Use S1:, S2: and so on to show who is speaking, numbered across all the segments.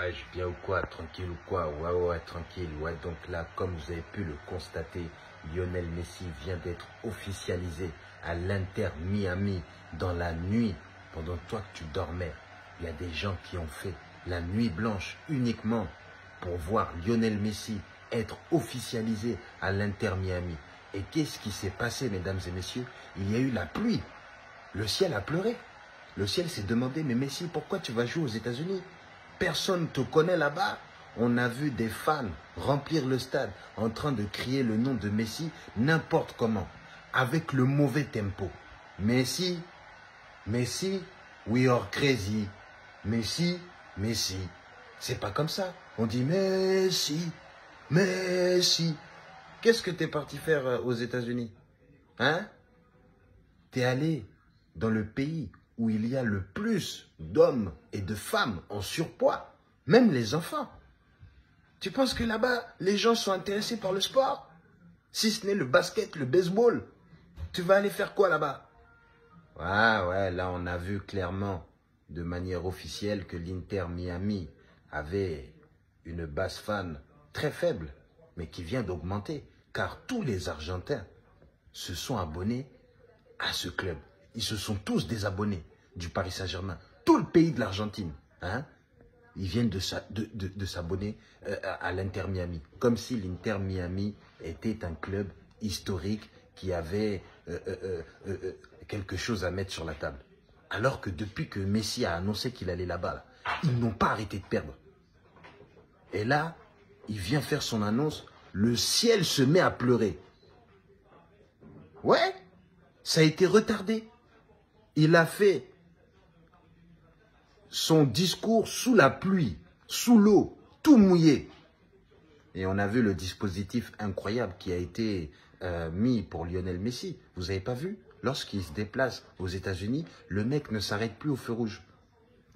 S1: Ouais, je bien ou quoi Tranquille ou quoi Ouais, ouais, tranquille. Ouais, donc là, comme vous avez pu le constater, Lionel Messi vient d'être officialisé à l'Inter Miami dans la nuit pendant toi que tu dormais. Il y a des gens qui ont fait la nuit blanche uniquement pour voir Lionel Messi être officialisé à l'Inter Miami. Et qu'est-ce qui s'est passé, mesdames et messieurs? Il y a eu la pluie. Le ciel a pleuré. Le ciel s'est demandé, mais Messi, pourquoi tu vas jouer aux États-Unis? Personne ne te connaît là-bas. On a vu des fans remplir le stade en train de crier le nom de Messi n'importe comment, avec le mauvais tempo. Messi, Messi, we are crazy. Messi, Messi. C'est pas comme ça. On dit Messi, Messi. Qu'est-ce que tu es parti faire euh, aux États-Unis? Hein? T'es allé dans le pays où il y a le plus d'hommes et de femmes en surpoids, même les enfants. Tu penses que là-bas, les gens sont intéressés par le sport? Si ce n'est le basket, le baseball, tu vas aller faire quoi là-bas? Ouais, ouais, là on a vu clairement, de manière officielle, que l'Inter Miami avait une base fan très faible, mais qui vient d'augmenter, car tous les Argentins se sont abonnés à ce club. Ils se sont tous désabonnés du Paris Saint-Germain. Tout le pays de l'Argentine, hein, ils viennent de, s'abonner euh, à, l'Inter Miami. Comme si l'Inter Miami était un club historique qui avait euh, euh, quelque chose à mettre sur la table. Alors que depuis que Messi a annoncé qu'il allait là-bas, ils n'ont pas arrêté de perdre. Et là, il vient faire son annonce, le ciel se met à pleurer. Ouais, ça a été retardé. Il a fait son discours sous la pluie, sous l'eau, tout mouillé. Et on a vu le dispositif incroyable qui a été euh, mis pour Lionel Messi. Vous n'avez pas vu? Lorsqu'il se déplace aux États-Unis, le mec ne s'arrête plus au feu rouge.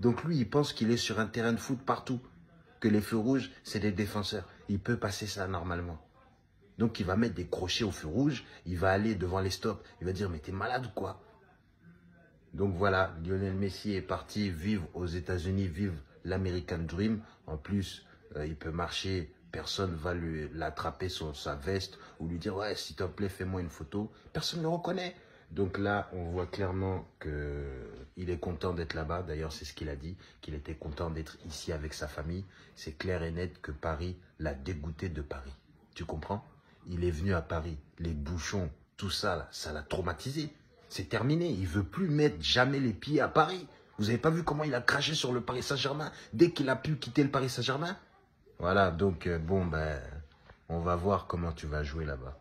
S1: Donc lui, il pense qu'il est sur un terrain de foot partout. Que les feux rouges, c'est des défenseurs. Il peut passer ça normalement. Donc il va mettre des crochets au feu rouge, il va aller devant les stops, il va dire mais t'es malade ou quoi? Donc voilà, Lionel Messi est parti vivre aux États-Unis, vivre l'American Dream. En plus, euh, il peut marcher, personne ne va l'attraper sur sa veste ou lui dire ouais, s'il te plaît, fais-moi une photo. Personne ne le reconnaît. Donc là, on voit clairement qu'il est content d'être là-bas. D'ailleurs, c'est ce qu'il a dit, qu'il était content d'être ici avec sa famille. C'est clair et net que Paris l'a dégoûté de Paris. Tu comprends? Il est venu à Paris. Les bouchons, tout ça, ça l'a traumatisé. C'est terminé. Il veut plus mettre jamais les pieds à Paris. Vous avez pas vu comment il a craché sur le Paris Saint-Germain dès qu'il a pu quitter le Paris Saint-Germain? Voilà, donc euh, bon, ben, on va voir comment tu vas jouer là-bas.